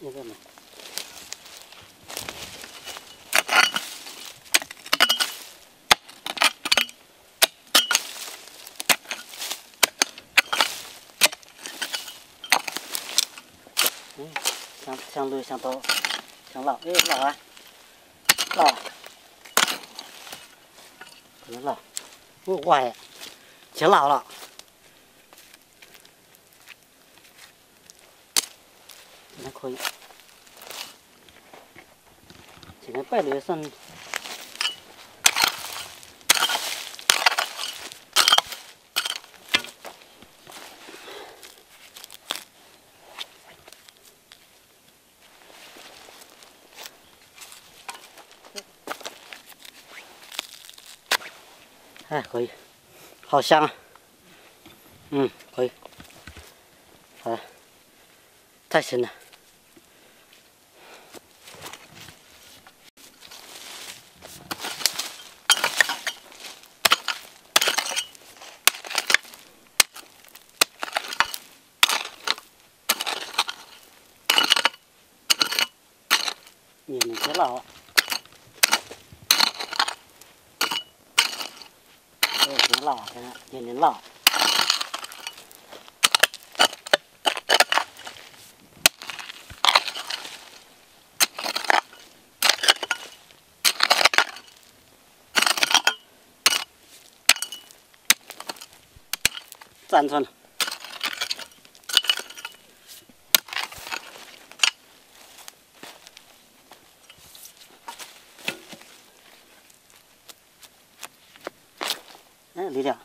那个嘛？嗯，想想路想到想老，哎老啊，老，可能老，我歪，挺老了。还可以，今天摆的算。哎，可以，好香啊！嗯，可以，好了，太深了。你们别老，哎，别老，的，你们老。站嗯，离掉。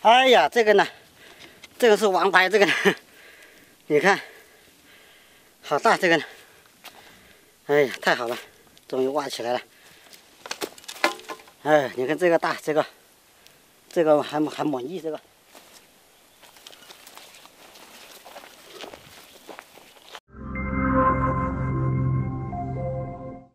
哎呀，这个呢，这个是王牌，这个，你看，好大这个呢。哎呀，太好了，终于挖起来了。哎，你看这个大，这个，这个还还满意这个。